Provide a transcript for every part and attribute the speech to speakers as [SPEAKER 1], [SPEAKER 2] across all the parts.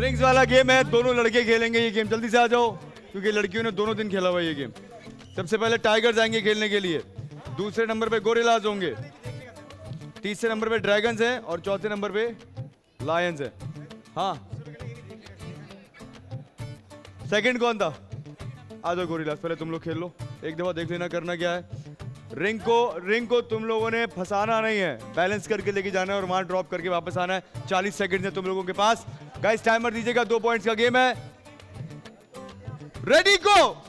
[SPEAKER 1] Rings वाला game है, दोनों लड़के खेलेंगे ये गेम। जल्दी से आ जाओ, क्योंकि लड़कियों ने दोनों दिन खेला हुआ ये गेम। सबसे पहले टाइगर्स आएँगे खेलने के लिए। दूसरे नंबर पे गोरिलाज होंगे। तीसरे नंबर पे ड्रैगन्स हैं और चौथे नंबर पे लायंस हैं। हाँ। सेकंड कौन था? आ जाओ गोरिलाज, पहले तुम लोग खेल लो। एक दफ़ा देख लेना करना क्या है। रिंग को रिंग को तुम लोगों ने फंसाना नहीं है। बैलेंस करके लेके जाना है और वहाँ ड्रॉप करके वापस आना है। चालीस सेकेंड है तुम लोगों के पास। गाइस टाइमर दीजिएगा, दो पॉइंट्स का गेम है। रेडी गो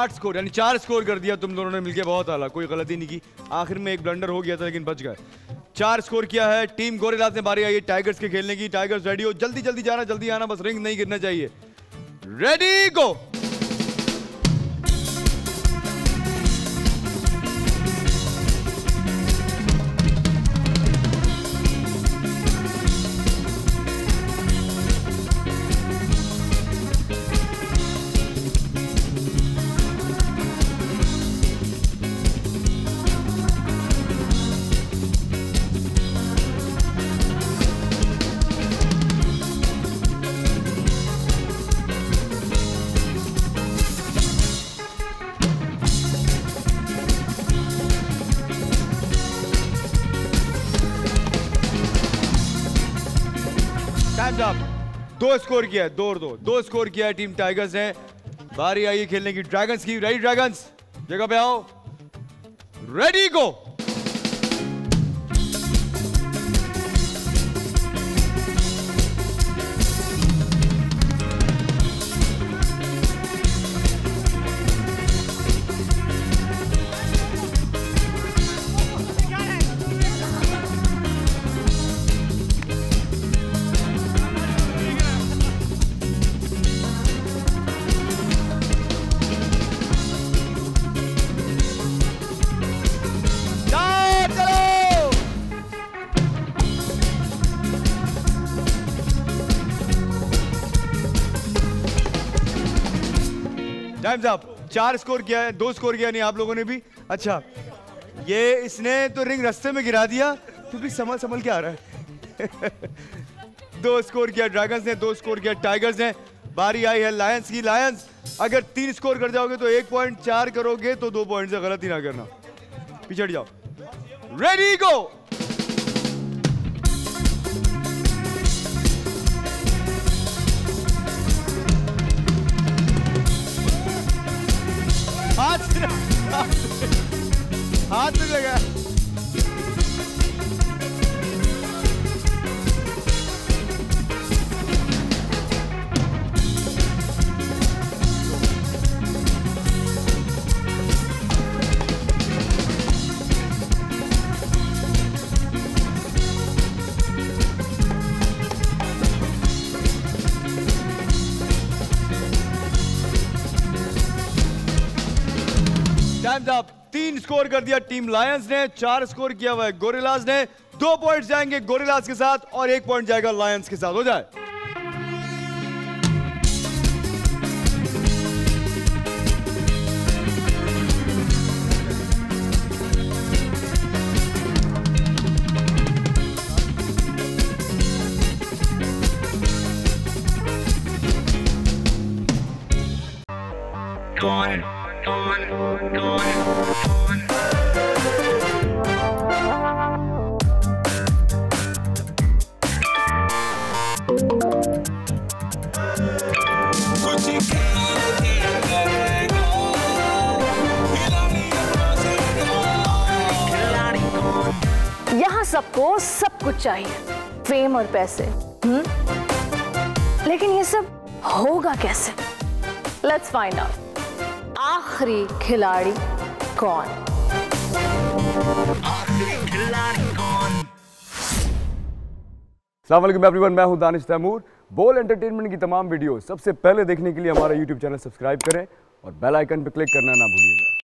[SPEAKER 1] आठ स्कोर यानी चार स्कोर कर दिया तुम दोनों ने मिलकर बहुत आला, कोई गलती नहीं की। आखिर में एक ब्लंडर हो गया था, लेकिन बच गए। चार स्कोर किया है टीम गोरेलास ने बारी आई है टाइगर्स के खेलने की। टाइगर्स रेडी हो जल्दी जल्दी जाना, जल्दी आना, बस रिंग नहीं गिरना चाहिए। रेडी गो टाइम्स अप दो स्कोर किया है, दो दो। दो स्कोर किया है टीम टाइगर्स ने। बारी आई खेलने की। ड्रैगन्स की रेडी ड्रैगन्स जगह पे आओ। रेडी गो टाइम्स अप चार स्कोर किया है, दो स्कोर किया नहीं आप लोगों ने भी। अच्छा ये इसने तो रिंग रास्ते में गिरा दिया तो भी संभल संभल के आ रहा है। दो स्कोर किया ड्रैगन्स ने, दो स्कोर किया टाइगर्स ने। बारी आई है लायंस की। लायंस अगर तीन स्कोर कर जाओगे तो एक पॉइंट चार करोगे तो दो पॉइंट से गलत ही ना करना। पिछड़ जाओ। रेडी गो टाइम्स अप तीन स्कोर कर दिया टीम लायंस ने चार स्कोर किया हुआ है गोरिलाज ने। दो पॉइंट जाएँगे गोरिलाज के साथ और एक पॉइंट जाएगा लायंस के साथ। हो जाए।
[SPEAKER 2] Gone,
[SPEAKER 3] यहाँ सबको सब कुछ चाहिए फेम और पैसे हम्म? लेकिन ये सब होगा कैसे? लेट्स फाइंड आउट आखिरी खिलाड़ी कौन?
[SPEAKER 1] सलाम एवरीवन मैं हूँ दानिश तैमूर। बोल एंटरटेनमेंट की तमाम वीडियो सबसे पहले देखने के लिए हमारा यूट्यूब चैनल सब्सक्राइब करें और बेल आइकन पर क्लिक करना ना भूलिएगा।